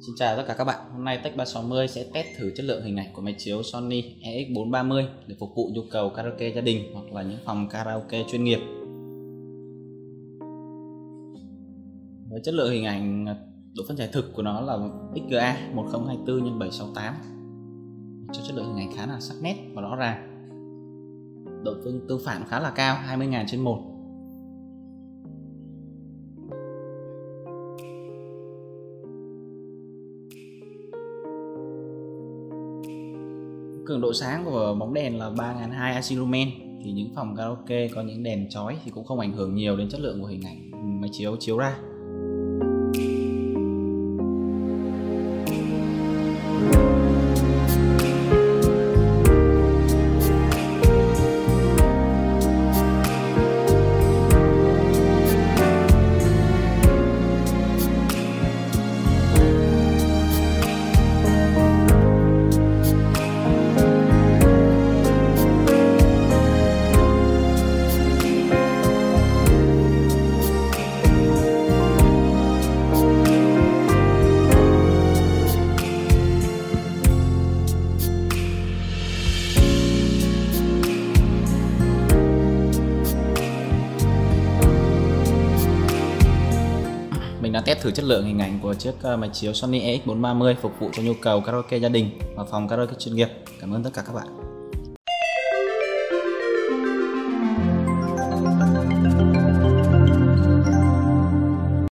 Xin chào tất cả các bạn, hôm nay Tech 360 sẽ test thử chất lượng hình ảnh của máy chiếu Sony EX430 để phục vụ nhu cầu karaoke gia đình hoặc là những phòng karaoke chuyên nghiệp. Với chất lượng hình ảnh độ phân giải thực của nó là XGA 1024 x 768 cho chất lượng hình ảnh khá là sắc nét và rõ ràng. Độ tương, tương phản khá là cao 20.000 trên 1 cường độ sáng của bóng đèn là 3200 IC lumen thì những phòng karaoke có những đèn chói thì cũng không ảnh hưởng nhiều đến chất lượng của hình ảnh, máy chiếu chiếu ra. Đã test thử chất lượng hình ảnh của chiếc ờ, máy chiếu Sony EX430 phục vụ cho nhu cầu karaoke gia đình và phòng karaoke chuyên nghiệp. Cảm ơn tất cả các bạn.